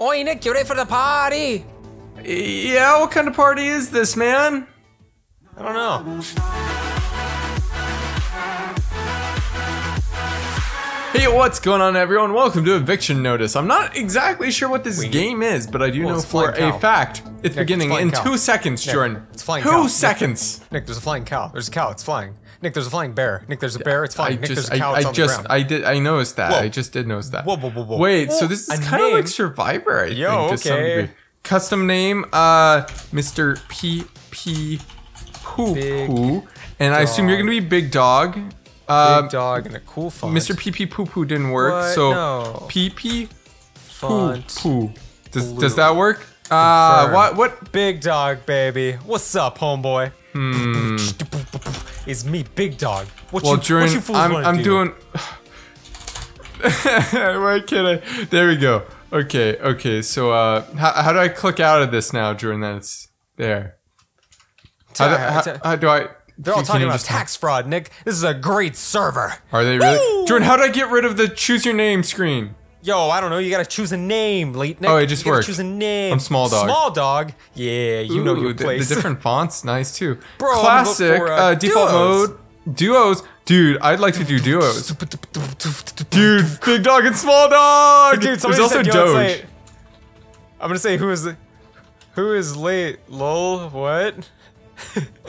Oi, Nick, you ready for the party? Yeah, what kind of party is this, man? I don't know. Hey, what's going on, everyone? Welcome to Eviction Notice. I'm not exactly sure what this Wait. game is, but I do Well, know for Flying a fact it's beginning Flying in Cow. two seconds, Nick, Jordan. it's Flying two Cow. Nick. seconds. Nick, there's a flying cow. There's a cow. It's flying. Nick, there's a flying bear. Nick, there's a bear. It's I flying. Nick, just, there's a cow. I, I on just, the ground. I did, I noticed that. Whoa. I just did notice that. Whoa, whoa, whoa, whoa. Wait, so this is kind of like? Survivor, I Yo, think, to okay. Custom name, uh, Mr. P P Poo Poo, and I assume you're gonna be Big Dog. Uh, Big dog and a cool font. Mr. Pee Pee Poo Poo didn't work, What? so No. Pee Pee Poo font. Poo. Does, Blue. does that work? Uh, what what Big dog, baby. What's up, homeboy? Hmm. It's me, Big Dog. What Well, you, Jordan, what you fools I'm, I'm do? doing. Why can't I? There we go. Okay, okay. So, uh, how, how do I click out of this now, Jordan? That it's there. How, do, how, how do I? They're all talking about tax fraud, Nick. This is a great server. Are they really? Woo! Jordan, how do I get rid of the choose your name screen? Yo, I don't know. You gotta choose a name, late Nick. Oh, it just you worked. Choose a name. I'm Small Dog. Small dog. Yeah, you know Ooh, your the- place. The, different fonts, nice too. Bro, Classic for, uh, uh, default duos. mode. Duos, dude. I'd like to do duos. Dude, big dog and small dog. Dude, There's also said, Doge. I'm gonna say who is who is late? Lol. What?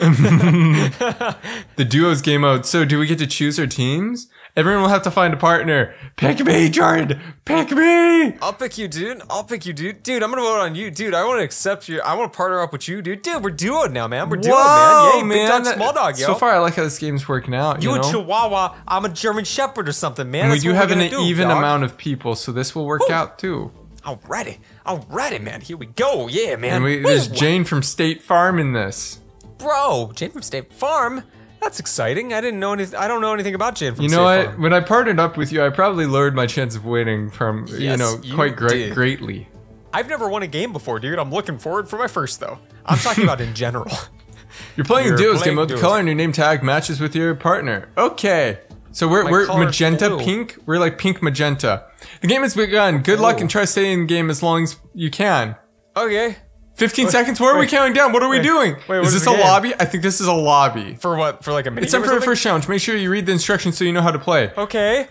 The duos game mode. So, do we get to choose our teams? Everyone will have to find a partner. Pick me, Jordan. Pick me. I'll pick you, dude. I'll pick you, dude. Dude, I'm gonna vote on you, dude. I want to accept you. I want to partner up with you, dude. Dude, we're duo now, man. We're duo, man. Yay, big dog, small dog, yo. So far, I like how this game's working out. You, you a? Chihuahua. I'm a German Shepherd or something, man. And we That's do have an do, even dog. amount of people, so this will work Woo. out too. Alrighty, alrighty, man. Here we go. Yeah, man. And we, there's Jane from State Farm in this. Bro. Jane from State Farm. That's exciting. I didn't know anything. I don't know anything about Jane from You State know what? Farm. When I partnered up with you, I probably lowered my chance of winning from you Yes, know you quite great greatly. I've never won a game before, dude. I'm looking forward for my first though. I'm talking about in general. You're playing You're duos playing game mode. The color in your name tag matches with your partner. Okay. So we're, My we're magenta blue. pink. We're like pink magenta. The game has begun. Good luck Oh. and try staying in the game as long as you can. Okay. 15 seconds. Where are we counting down? What are we doing? Wait, what is is this a game? lobby? I think this is a lobby. For what? For like a minute. It's time for the first challenge. Make sure you read the instructions so you know how to play. Okay.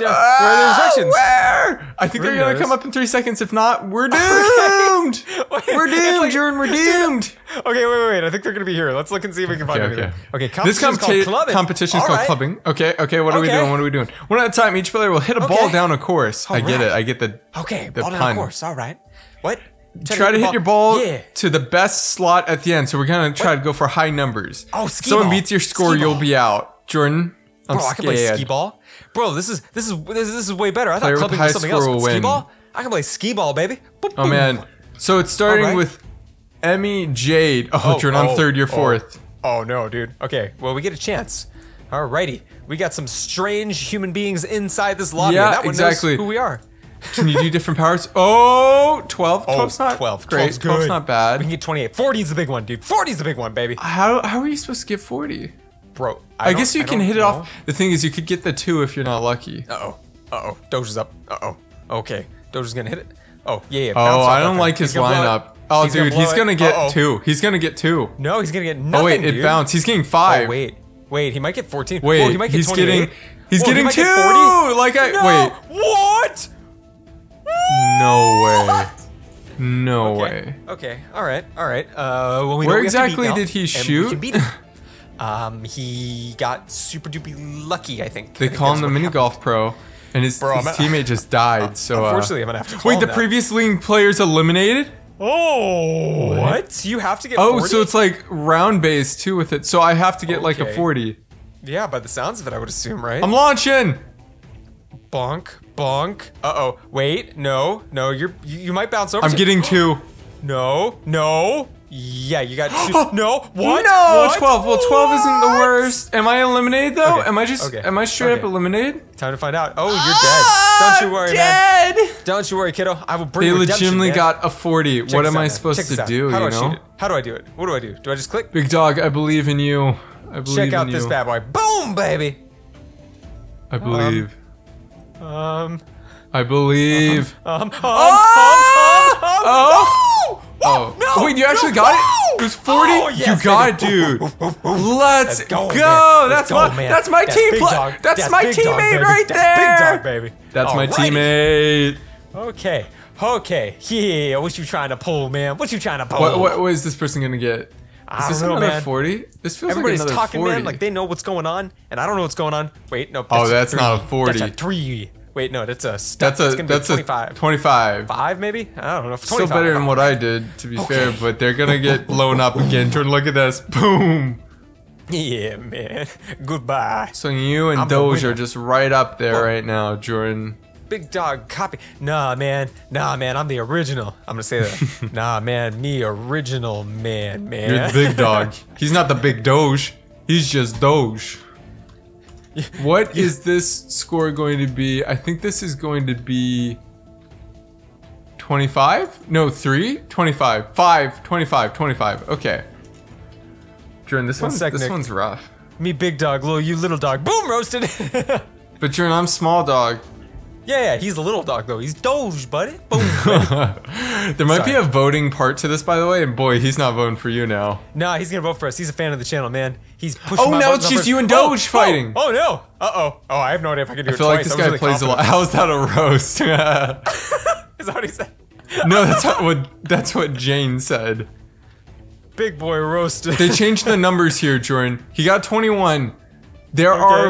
Yeah. Uh, where are the instructions? Where? I think they're gonna come up in three seconds. If not, we're doomed. Wait, We're doomed, like- Jordan. We're doomed. Okay, wait, wait, wait. I think they're gonna be here. Let's look and see if we can find Okay, anything. okay. Okay. This competition's called clubbing. competition is All called right. clubbing. Okay, okay. What are we doing? What are we doing? One at a time. Each player will hit a ball down a course. I get right. it. I get the. Okay. The ball down pun. the course. All right. What? Try to hit your ball Yeah. to the best slot at the end. So we're gonna try to go for high numbers. Oh, skee Someone ball. beats your score, you'll be out. Jordan, I'm Bro, I can play scared. skee ball. Bro, this is this is this is, way better. I thought with clubbing was something else. will but Skee win. ball? I can play skee ball, baby. Boop, Oh boom. man. So it's starting Alright. with Emmy Jade. Oh, oh, Jordan, I'm oh, third. You're oh. fourth. Oh no, dude. Okay, well we get a chance. Alrighty, we got some strange human beings inside this lobby. Yeah, that one exactly. Knows who we are? Can you do different powers? Oh, 12. 12's not 12. great. 12's 12's good. not We can get 28. 40 is the big one, dude. 40 is the big one, baby. How, how are you supposed to get 40? Bro, I, guess you can hit it off. The thing is, you could get the two if you're not lucky. Uh oh. Uh oh. Doge's up. Uh oh. Okay. Doge's gonna hit it. Oh yeah. yeah. Oh, I don't like his gonna lineup. Oh, He's gonna dude, he's gonna get Uh-oh. two. He's gonna get two. No, he's gonna get nothing. Oh wait, it dude. bounced. He's getting five. Oh wait, wait. He might get 14. Wait, Whoa, he might get he's 28. getting- he's Whoa, getting get two! 40. Like I- no! wait. What? No way. No Okay. way. Okay. All right. All right. Uh, well, we Where know we have to beat exactly did he shoot? can beat him. um, he got super duper lucky. I think. They I think call him the what mini happened. golf pro, and his, Bro, his teammate just died. So uh, Unfortunately, I'm gonna have to. Call wait, the that. previous league players eliminated. Oh, what? You have to get. Oh, 40? so it's like round based too with it. So I have to get like a forty. yeah. By the sounds of it, I would assume, right? I'm launching. Bonk, bonk. Uh oh. Wait. No. No. You're. You, you might bounce over. I'm getting two. No. No. Yeah. You got. Two. no. What? No, What? 12. Well, 12 isn't the worst. Am I eliminated though? Okay, Am I just okay, am I straight up eliminated? Time to find out. Oh, you're dead. Don't you worry, man. dead. Don't you worry, kiddo. I will bring They legitimately man. got a 40. Check what am I supposed Check to do, How do you I know? shoot it? How do I do it? What do I do? Do I just click? Big dog, I believe in you. I believe in you. Check out this bad boy. Boom, baby. I believe. Um. Um. I believe. Um, um. um, oh! oh! Oh. No! Wait, you actually no, got it? It was 40? Oh, yes, you got it, dude. Let's, go. That's, my, that's my team. That's, my teammate dog, right that's there. Big dog, baby. That's my teammate. Okay. Okay. Yeah. What you trying to pull, man? What you trying to pull? What, what, what is this person going to get? Is I this don't know, another man. 40? This feels Everybody's like another talking, 40. man. Like they know what's going on, and I don't know what's going on. Wait, no. Oh, a that's not a three. 40. That's a three. Wait, no, that's a. that's That's a gonna that's be a 25. 25. Five, maybe. I don't know. Still 25. better than what I did, to be fair, but they're gonna get blown up again. Jordan, look at this. Boom. Yeah, man. Goodbye. So you and I'm Doge are just right up there right now, Jordan. Big dog copy. Nah, man. Nah, man. I'm the original. I'm gonna say that. nah, man. Me original man, man. You're the big dog. He's not the big Doge. He's just Doge. What is this score going to be? I think this is going to be 25? No, 3? 25. 5, 25, 25. Okay. Jordan, this, One one's, sec, this Nick. one's rough. Me big dog, little you little dog. Boom, roasted. yeah, But Jordan, I'm small dog. Yeah. Yeah, he's a little dog though. He's Doge, buddy. Boom. there might be a voting part to this, by the way, and boy, he's not voting for you now. nah, he's gonna vote for us. He's a fan of the channel, man. He's pushing. Oh, now it's just you and Oh, Doge fighting. Oh, oh, no. Uh oh. Oh, I have no idea if I can do I it feel like this I guy was plays really a lot. How's that a roast? Is that what he said? no, that's what that's what Jane said. Big boy roasted. They changed the numbers here, Jordan. He got 21. There are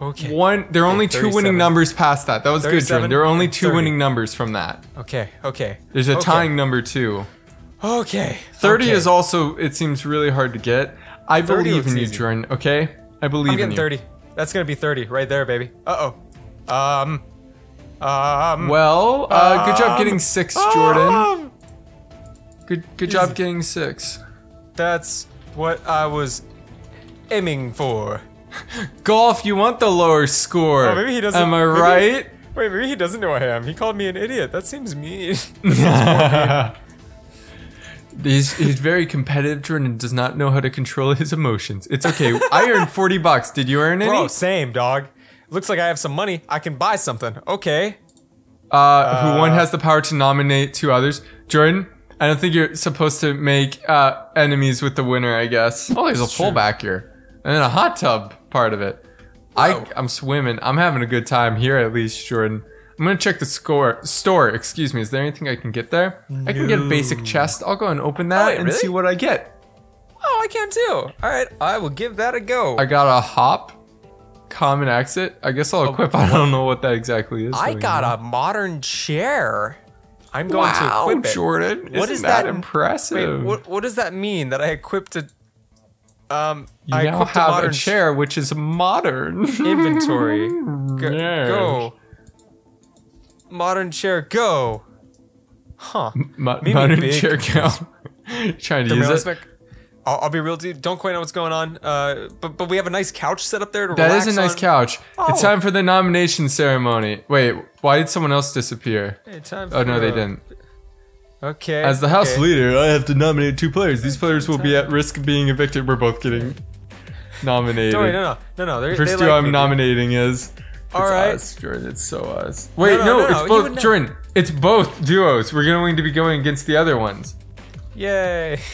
Okay. one. There are Okay, only two winning numbers past that. That was good, Jordan. There are only two 30. winning numbers from that. okay. Okay. There's a okay. tying number two. Okay. 30 okay. is also. It seems really hard to get. I believe in you, easy. Jordan. Okay, I believe in you. I'm in getting you. 30. That's gonna be 30 right there, baby. Uh oh. Um. Um. Well, uh, good job Um, getting six, Jordan. um, Good, good job getting six. That's what I was aiming for. Golf, you want the lower score? Oh, maybe he doesn't- Am I maybe- right? Wait, maybe he doesn't know I am. He called me an idiot. That seems mean. he's he's very competitive, Jordan, and does not know how to control his emotions. It's okay. I earned forty bucks. Did you earn any? Bro, same dog. Looks like I have some money. I can buy something. Okay. uh, who one has the power to nominate two others? Jordan, I don't think you're supposed to make uh, enemies with the winner. I guess. Oh, there's a true. pool here, and then a hot tub part of it. I. I'm swimming. I'm having a good time here at least, Jordan. I'm gonna check the score store. Excuse me. Is there anything I can get there? I can get a basic chest. I'll go and open that oh, wait, and really? see what I get. Oh, I can too. All right, I will give that a go. I got a hop, common exit. I guess I'll oh, equip. I don't know what that exactly is. Oh, I got know? a modern chair. I'm going wow, to equip it. Jordan. What Isn't is that, that? impressive? Wait, what, what does that mean that I equipped a um You I now equipped a have a, chair which is modern. inventory. Go, Yeah. go. Modern chair go. Huh. Maybe modern big. chair count. Trying to use it. I'll, I'll be real, dude. Don't quite know what's going on. Uh, but but we have a nice couch set up there to That is a nice on. couch. It's Oh. time for the nomination ceremony. Wait, why did someone else disappear? Hey, time Oh no, they didn't. Okay. As the house okay. leader, I have to nominate two players. These players will be at risk of being evicted. We're both getting nominated. Don't worry, no, no, no, no. They're, First they duo like I'm me, dude. nominating is. All it's right. us, Jordan. It's so us. Wait, no, no, no, it's no, both. Jordan, it's both duos. We're going to be going against the other ones. Yay.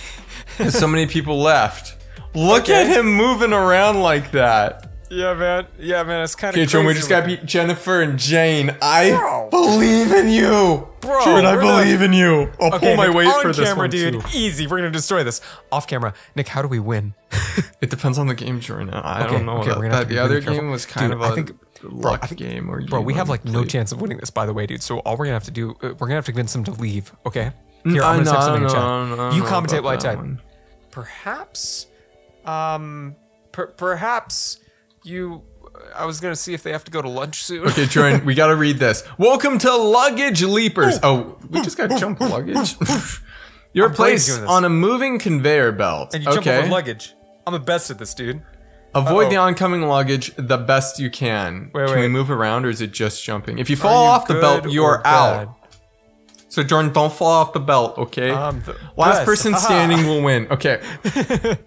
So many people left. Look Okay. at him moving around like that. Yeah, man. Yeah, man. It's kind of Okay, crazy. Jordan, we just got looking. beat Jennifer and Jane. I Bro. believe in you. Bro, Jordan, I we're not- believe in you. I'll Okay, pull my Nick, weight on for this camera, one dude. too. Easy. We're gonna destroy this. Off camera, Nick. How do we win? It depends on the game, Jordan. I Okay, don't know. okay, about we're gonna have that. The other careful. game was kind Dude, of a I think- luck I think- game. Where you Bro, we have like no chance of winning this, by the way, dude. So all we're gonna have to do, uh, we're gonna have to convince them to leave. Okay. Here, I'm gonna type know, something in I chat. know, I you commentate about while I type. Perhaps, um, perhaps you. I was gonna see if they have to go to lunch soon. Okay, Jordan, we gotta read this. Welcome to Luggage Leapers. Oh, we just got jump luggage. You're I'm placed on a moving conveyor belt. and you jump over luggage. I'm the best at this, dude. Avoid Uh-oh. the oncoming luggage the best you can. Wait, can we move around or is it just jumping? If you fall you off the belt, you are out. So Jordan, don't fall off the belt, okay? I'm the Last best. person standing will win. Okay.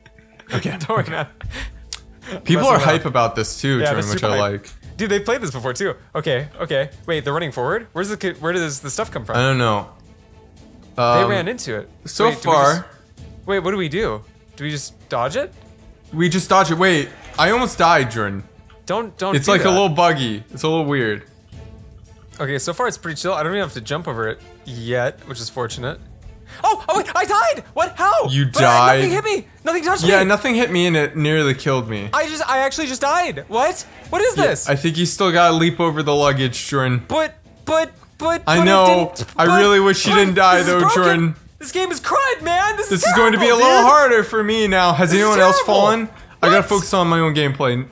Okay, don't worry, man. People are hype about this too, Yeah, which I hype. like. Dude, they've played this before too. Okay, okay. Wait, they're running forward. Where's the where does the stuff come from? I don't know. they Um, ran into it. So Wait, far, just- Wait, what do we do? Do we just dodge it? We just dodge it. Wait, I almost died, Jordan. Don't don't. It's do like that. a little buggy. It's a little weird. Okay, so far it's pretty chill. I don't even have to jump over it yet, which is fortunate. Oh, oh wait, I died. What? How? You But I- Nothing hit me. Nothing touched Yeah, me. Yeah, nothing hit me and it nearly killed me. I just, I actually just died. What? What is this? I think you still gotta leap over the luggage, Jordan. but, but, but. I but know. didn't- I really wish you but didn't die, though. Jordan. This game is crud, man. This, This is is going to be a little dude. harder for me now. Has This anyone else terrible. fallen? I gotta focus on my own gameplay.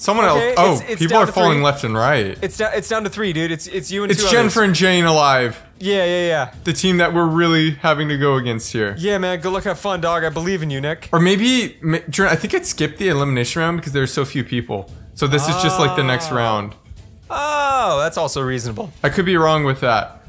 Someone Okay, else. Oh, it's- it's people are falling three. left and right. It's down. It's down to three, dude. It's it's you and It's two Jennifer others. and Jane alive. Yeah, yeah, yeah. The team that we're really having to go against here. Yeah, man. Good luck. Have fun, dog. I believe in you, Nick. Or maybe, I think I skipped the elimination round because there's so few people. So this is just like the next Ah. round. Oh, that's also reasonable. I could be wrong with that.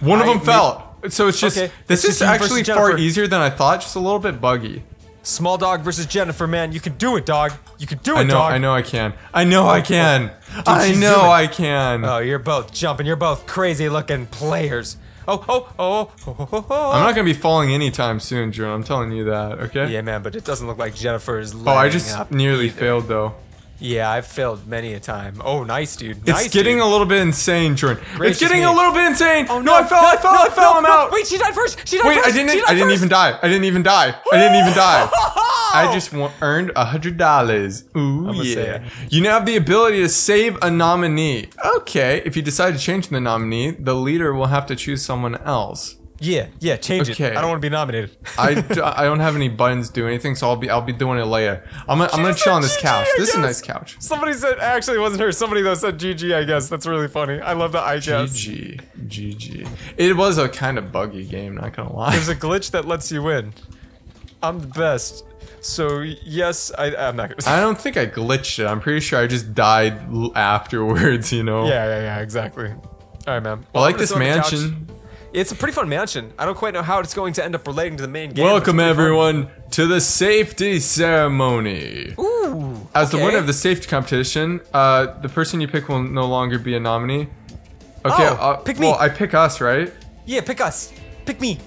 One of them fell. So it's just Okay, this it's is just actually far easier than I thought. Just a little bit buggy. Small dog versus Jennifer, man. You can do it, dog. You can do it, I know. dog. I know. I can. I know. I can. I know. I can. Oh, you're both jumping. You're both crazy looking players. Oh, oh, oh, oh, oh, oh, oh. oh, oh. I'm not gonna be falling anytime soon, Jordan. I'm telling you that. Okay. Yeah, man, but it doesn't look like Jennifer is. Oh, I just nearly either. failed though. Yeah, I've failed many a time. Oh, nice, dude. It's getting dude. a little bit insane, Jordan. Gracious it's getting me. a little bit insane. Oh, no, I fell. I fell. I fell. I'm no, out. Wait, she died first. She died Wait, first. I didn't. I didn't even die. I didn't even die. I didn't even die. I just earned a hundred dollars. Ooh I'ma say yeah! You now have the ability to save a nominee. Okay, if you decide to change the nominee, the leader will have to choose someone else. Yeah, yeah. Change Okay. it. I don't want to be nominated. I, d- I don't have any buttons to do anything, so I'll be I'll be doing it later. I'm gonna, I'm gonna chill on this GG, couch. I This is a nice couch. Somebody said actually it wasn't her. Somebody though said GG. I guess that's really funny. I love the I guess. GG, GG. It was a kind of buggy game, not gonna lie. There's a glitch that lets you win. I'm the best. So yes, I, I'm not gonna. I don't think I glitched it. I'm pretty sure I just died afterwards. You know. yeah, yeah, yeah, exactly. All right, man. I like this gonna sit on the mansion. It's a pretty fun mansion. I don't quite know how it's going to end up relating to the main game. Welcome pretty fun. everyone to the safety ceremony. Ooh. As the winner of the safety competition, uh, the person you pick will no longer be a nominee. Okay, Oh, uh, pick me. Well, I pick us, right? Yeah, pick us. Pick me.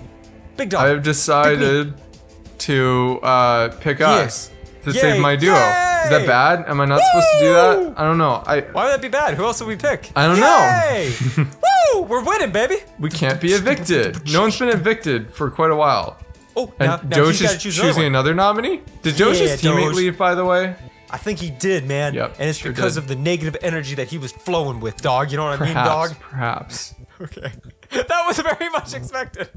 Big dog. I have decided to uh, pick us to Yay. save my duo. Is that bad? Am I not supposed to do that? I don't know. I Why would that be bad? Who else would we pick? I don't know. Woo! We're winning, baby. we can't be evicted. No one's been evicted for quite a while. Oh, And now, now Doge is another choosing one. another nominee. Did Doge's Yeah, teammate Doge. leave, by the way? I think he did, man. Yep, and it's sure because did. of the negative energy that he was flowing with, dog. You know what I mean, dog? Perhaps. Okay. That was very much expected.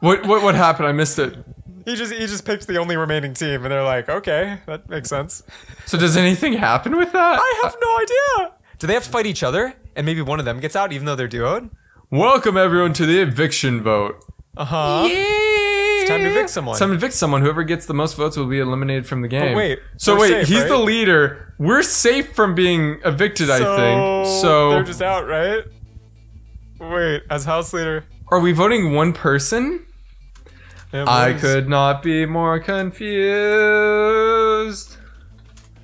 What what what happened? I missed it. he just he just picked the only remaining team, and they're like, okay, that makes sense. So does anything happen with that? I have no idea. Do they have to fight each other, and maybe one of them gets out, even though they're duoed? Welcome everyone to the eviction vote. Uh huh. It's time to evict someone. Time to evict someone. Whoever gets the most votes will be eliminated from the game. wait, So we're wait, safe, he's right? the leader. We're safe from being evicted, I think. So they're just out, right? Wait, as house leader, are we voting one person? I could not be more confused.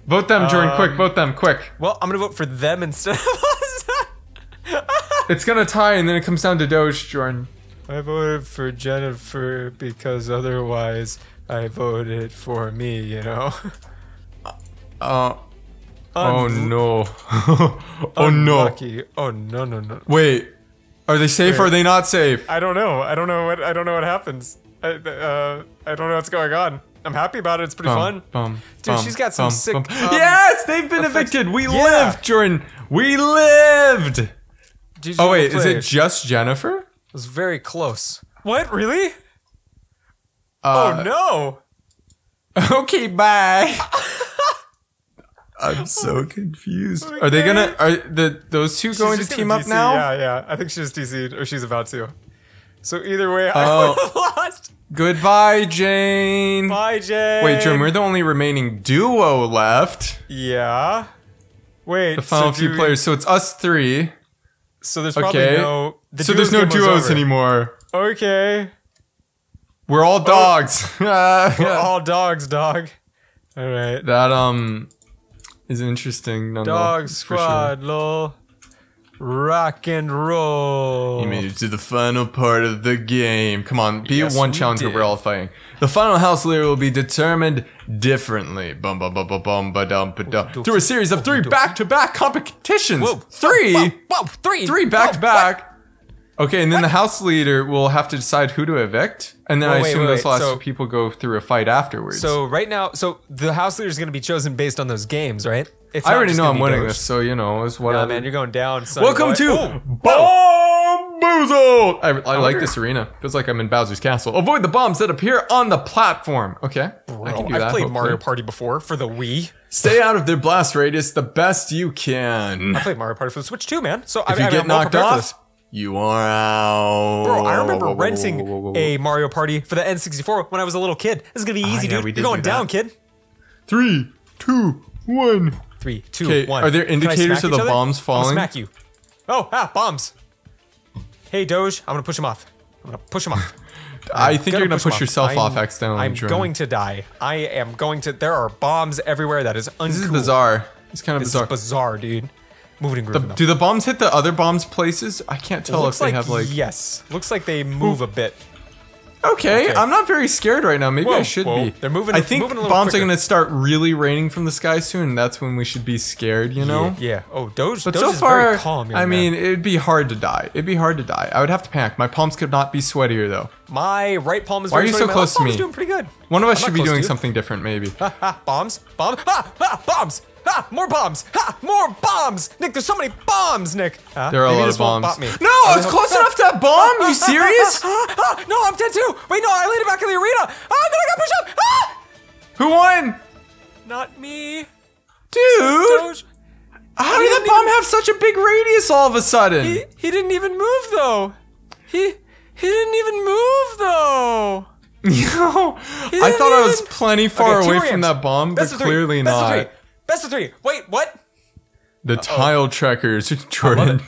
Vote them, Jordan. quick, Um, vote them, quick. Well, I'm gonna vote for them instead of us. It's gonna tie, and then it comes down to Doge, Jordan. I voted for Jennifer because otherwise I voted for me, you know? Uh, oh no. oh no. Unlucky. Oh no no no. Wait, are they safe or are they not safe? I don't know. I don't know what I don't know what happens. I, uh, I don't know what's going on. I'm happy about it. It's pretty fun. Bum, Dude, bum, she's got some bum, sick, bum. um, yes, they've been effects. evicted. We Yeah. lived, Jordan. We lived. GG Oh wait, is it just Jennifer? It was very close. What? Really? Uh, oh no! Okay, bye. I'm so confused. Are they gonna? Are the those two going to team gonna up DC. now? Yeah, yeah. I think she's DC'd or she's about to. So either way, Oh. I would have lost. Goodbye, Jane. Bye, Jay. Wait, Jim, we're the only remaining duo left. Yeah. Wait. The final so few players. So it's us three. So there's probably Okay. no. the so there's no duos anymore. Okay. We're all dogs. We're all dogs, dog. All right. that um is interesting. Dog for sure. squad, lol. Rock and roll. You made it to the final part of the game. Come on, be Yes, one we challenge did. we're all fighting. The final house leader will be determined differently. Bum bum bum bum bum ba dum ba dum. Through a series of three back-to-back competitions. Whoa. Three, Whoa, whoa, three. three back to back. Okay, and then the house leader will have to decide who to evict, and then Wait, I wait, assume wait, those wait, last so- two people go through a fight afterwards. So right now, so the house leader is going to be chosen based on those games, right? It's I already know I'm winning Doge. this, so you know it's what. Nah, man, you're going down. sonny Welcome boy. to Ooh. Bamboozled! I, I like this arena. Feels like I'm in Bowser's Castle. Avoid the bombs that appear on the platform. Okay. I Bro, I've that, played hopefully. Mario Party before for the Wii. Stay out of their blast radius the best you can. I played Mario Party for the Switch too, man. So I, If you I, get I'm knocked off, you are out. Bro, I remember Whoa, whoa, whoa, renting whoa, a Mario Party for the N64 when I was a little kid. This is gonna be easy, yeah, dude. we You're going do down, kid. Three, two, one. Three, two, one. are there indicators of the other? bombs falling? smack you. Oh, ah, bombs. Hey, Doge, I'm gonna push him off. I'm gonna push him off. I think you're gonna him push yourself I'm- off accidentally. I'm Jordan. going to die. I am going to. There are bombs everywhere. That is uncool. This is bizarre. It's kind of This bizarre. is bizarre, dude. Moving The- do the bombs hit the other bombs places? I can't tell Looks if they like, have like. yes. Looks like they move a bit. Okay, Okay. I'm not very scared right now. Maybe I should whoa. be. They're moving- I think moving a bombs quicker. are gonna start really raining from the sky soon. And that's when we should be scared. You know. Yeah. yeah. Oh, Doge. But Doge so far, very calm. I man. mean, it'd be hard to die. It'd be hard to die. I would have to panic. My palms could not be sweatier though. my right palm is. Why are you so sweaty. My close to me? doing pretty good. One of us I'm should be doing something different, maybe. Ha! Bombs. Bombs. Ha! Ha! Bombs. Ha! More bombs. Ha! More bombs. Nick, there's so many bombs, Nick. Huh? There are a lot of bombs. me. No, I was close enough to that bomb. You serious? Ah, ah, no, I'm dead too. Wait, no, I landed back in the arena. Ah, then I got pushed up. Ah! Who won, Not me. dude? How did that bomb even- have such a big radius all of a sudden? He, he didn't even move though. He he didn't even move though. Yo, I thought I was plenty far Okay, away from that bomb, but Best of three. clearly not. Best of three. Wait, what? The tile trackers, Jordan.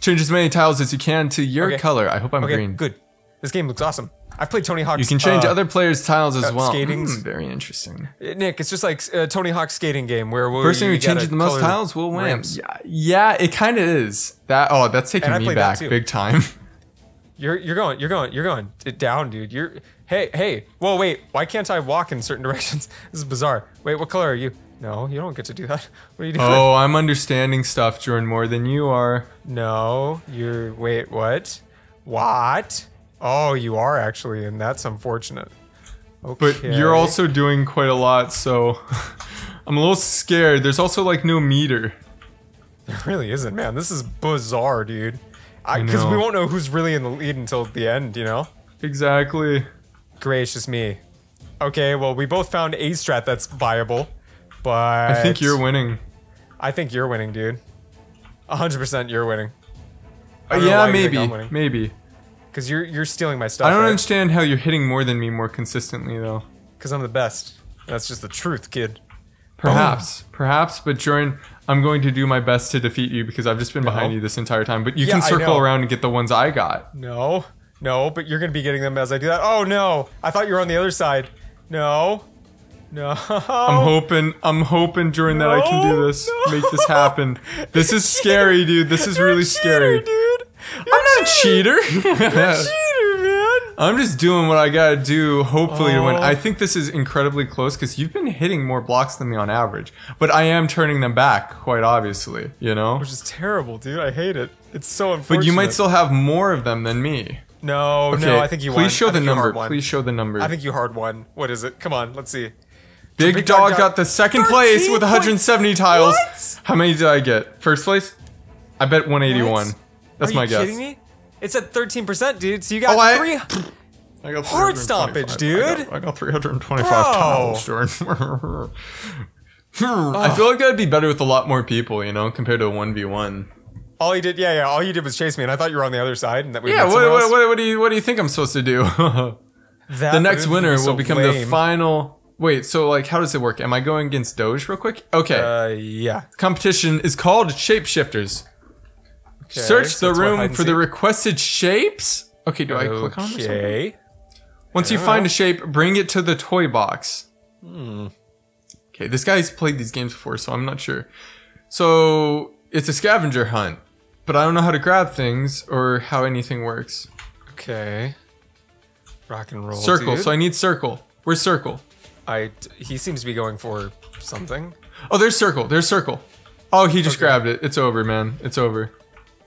Change as many tiles as you can to your Okay. color. I hope I'm Okay, green. good. This game looks awesome. I've played Tony Hawk's. You can change uh, other players' tiles as uh, well. skatings. Hmm, very interesting. Nick, it's just like uh, Tony Hawk's skating game where we Person who changes the most tiles will win. Yeah, yeah, it kind of is. That oh, that's taking me back big time. You're you're going you're going you're going it down, dude. You're hey hey. Whoa wait. Why can't I walk in certain directions? This is bizarre. Wait, what color are you? No, you don't get to do that. What are you doing? oh, I'm understanding stuff, Jordan, more than you are. No, you're. Wait, what? What? Oh, you are actually, and that's unfortunate. Okay. But you're also doing quite a lot, so I'm a little scared. There's also like no meter. There really isn't, man. This is bizarre, dude. I Because we won't know who's really in the lead until the end, you know? Exactly. Gracious me. Okay, well, we both found a strat that's viable, but I think you're winning. I think you're winning, dude. 100% you're winning. Uh, yeah, why you think maybe, winning. maybe. Because you're you're stealing my stuff. I don't right? understand how you're hitting more than me more consistently, though. Because I'm the best. That's just the truth, kid. Perhaps, perhaps, but Jordan, I'm going to do my best to defeat you because I've just been behind you this entire time. But you Yeah, can circle around and get the ones I got. No, no, but you're gonna be getting them as I do that. Oh no! I thought you were on the other side. No, no. I'm hoping, I'm hoping, Jordan, that I can do this, no. make this happen. This is scary, dude. This is You're really cheater, scary. dude. You're I'm not a cheater. cheater, man. I'm just doing what I gotta do, hopefully to win. Oh. I think this is incredibly close because you've been hitting more blocks than me on average, but I am turning them back, quite obviously. You know. Which is terrible, dude. I hate it. It's so unfortunate. But you might still have more of them than me. No, Okay, no. I think you please won. show the number. Please show the number. I think you hard won. What is it? Come on, let's see. Big, Big Dog Dog got, got the second place with point- 170 tiles. What? How many did I get? First place? I bet 181. What? That's Are my you guess. kidding me? It's at 13%, dude. So you got Oh, I- three. I got Hard 325. stompage, I dude. got, I got 325 Bro. tiles, Jordan. I feel like that'd be better with a lot more people, you know, compared to a 1v1. All you did, yeah, yeah. All you did was chase me, and I thought you were on the other side, and that we Yeah, met what, what, what, what do you what do you think I'm supposed to do? The next winner so will become the final. Wait, so like, how does it work? Am I going against Doge real quick? Okay, Uh, yeah. competition is called Shapeshifters. Okay, Search so the it's what, hide room for the requested shapes. Okay, do I click on it or something? Okay. Once you find know. a shape, bring it to the toy box. Hmm. Okay, this guy's played these games before, so I'm not sure. So it's a scavenger hunt. but I don't know how to grab things or how anything works. Okay. Rock and roll. Circle. dude. So I need circle. Where's circle? I he seems to be going for something. Oh, there's circle. There's circle. Oh, he just Okay. grabbed it. It's over, man. It's over.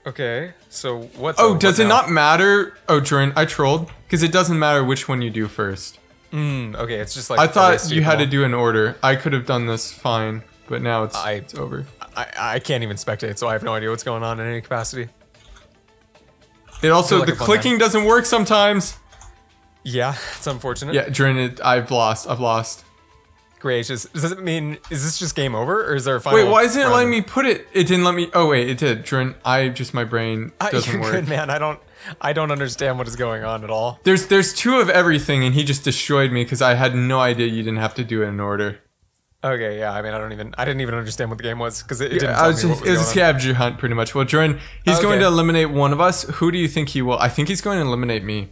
Okay. So what? Oh, does What it now? not matter? Oh, Jordan, I trolled because it doesn't matter which one you do first. Mm, okay, it's just like I thought you had to do an order. I could have done this fine, but now it's I- it's over. I, I can't even spectate, so I have no idea what's going on in any capacity. It also like the clicking doesn't work sometimes. Yeah, it's unfortunate. Yeah, Jordan, I've lost. I've lost. Gracious. Does it mean is this just game over, or is there a final? Wait, why isn't it letting me put it? It didn't let me. Oh wait, it did. Jordan, I just my brain Uh, doesn't you're work. good, man. I don't. I don't understand what is going on at all. There's there's two of everything, and he just destroyed me because I had no idea you didn't have to do it in order. Okay, yeah. I mean, I don't even. I didn't even understand what the game was because it, it didn't I was just, what it was was a scavenger hunt, pretty much. Well, Jordan, he's going to eliminate one of us. Who do you think he will? I think he's going to eliminate me.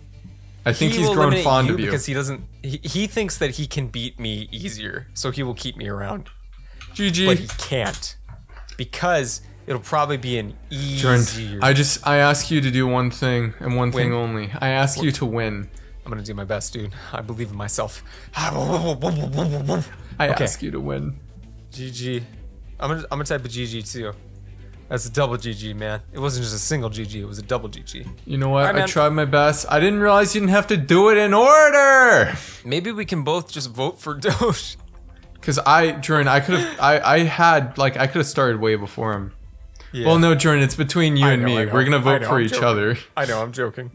I think He he's grown fond you of you. because he doesn't. He, he thinks that he can beat me easier, so he will keep me around. GG. But he can't because it'll probably be an easier. I just I ask you to do one thing and one thing only. I ask you to win. I'm gonna do my best, dude. I believe in myself. I Okay. ask you to win. GG. I'm gonna I'm gonna type a GG too. That's a double GG, man. It wasn't just a single GG. It was a double GG. You know what? Alright, I tried my best. I didn't realize you didn't have to do it in order. Maybe we can both just vote for Doge. Cause I, Jordan, I could have, I, I had like I could have started way before him. Yeah. Well, no, Jordan, it's between you I and know, me. We're gonna vote know, for I'm each joking. other. I know. I'm joking.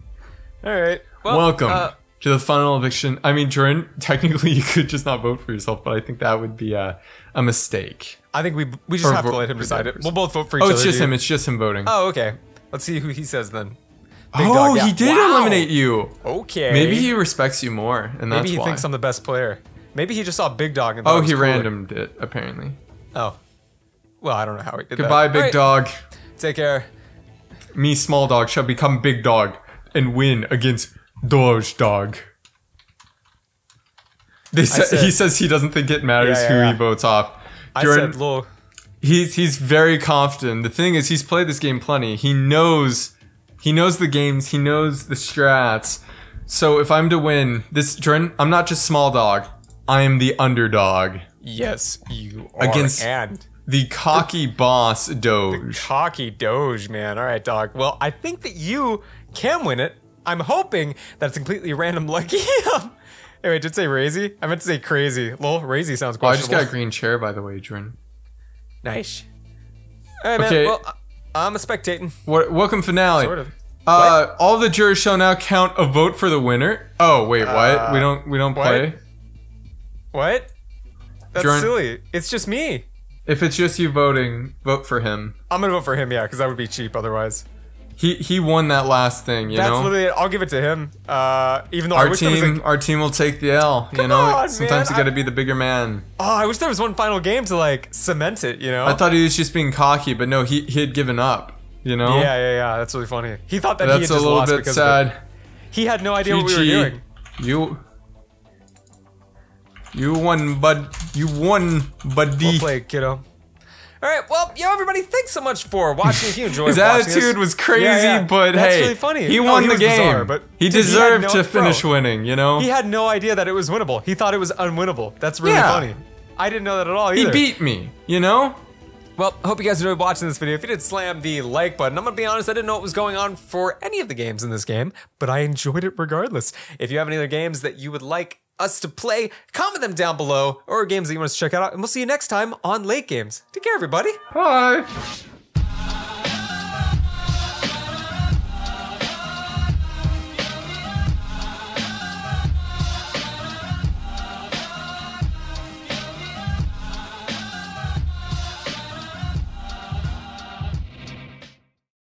All right. Well, Welcome uh, to the final eviction. I mean, Jordan, technically you could just not vote for yourself, but I think that would be a, a mistake. I think we we just Or have to let him decide it. We'll both vote for each Oh, other. it's just dude. him. It's just him voting. Oh, okay. Let's see who he says then. Big oh, dog, yeah. he did Wow. eliminate you. Okay. Maybe he respects you more, and that's Maybe he why. thinks I'm the best player. Maybe he just saw Big Dog and oh, he cooler. randomed it apparently. Oh. Well, I don't know how he did Goodbye, that. big All right, dog. Take care. Me, small dog, shall become big dog and win against Doge dog. They sa- said- he says he doesn't think it matters Yeah, yeah, who yeah. he votes off. I said, "Lil." he's he's very confident. The thing is, he's played this game plenty. He knows he knows the games. He knows the strats. So if I'm to win this, Jordan, I'm not just small dog. I am the underdog. Yes, you are. Against- and The cocky boss Doge. The cocky Doge, man. All right, dog. Well, I think that you can win it. I'm hoping that it's completely random lucky. anyway, did say Razy? I meant to say crazy. Lol, crazy sounds Oh, I just got a green chair, by the way, Jordan. nice. All right, man. Okay. Well, I- I'm a spectating. What, welcome finale. Sort of. Uh, all the jurors shall now count a vote for the winner. Oh wait, what? Uh, we don't we don't what? play. What? That's Jordan- silly. It's just me. If it's just you voting, vote for him. I'm gonna vote for him, yeah, because that would be cheap otherwise. He he won that last thing, you That's know. literally it. I'll give it to him. Uh, even though Our team, like, our team will take the L. You know, on, sometimes man, you got to be the bigger man. oh, I wish there was one final game to like cement it. You know? I thought he was just being cocky, but no, he he had given up. You know, Yeah, yeah, yeah. That's really funny. He thought that he had that's a just little lost bit sad. he had no idea what we were doing. You you won, bud. You won, buddy. Well played, kiddo. All right, well, yo, everybody, thanks so much for watching. If you enjoyed His attitude was crazy, Yeah, yeah. but That's hey, really funny. he No, won the game. bizarre, but he deserved no- to finish bro, winning. You know, He had no idea that it was winnable. He thought it was unwinnable. That's really Yeah. funny. I didn't know that at all Either. he beat me. You know, Well, hope you guys enjoyed watching this video. If you did, slam the like button. I'm gonna be honest, I didn't know what was going on for any of the games in this game, but I enjoyed it regardless. If you have any other games that you would like us to play, comment them down below, or games that you want us to check out, and we'll see you next time on L8Games. Take care, everybody. bye.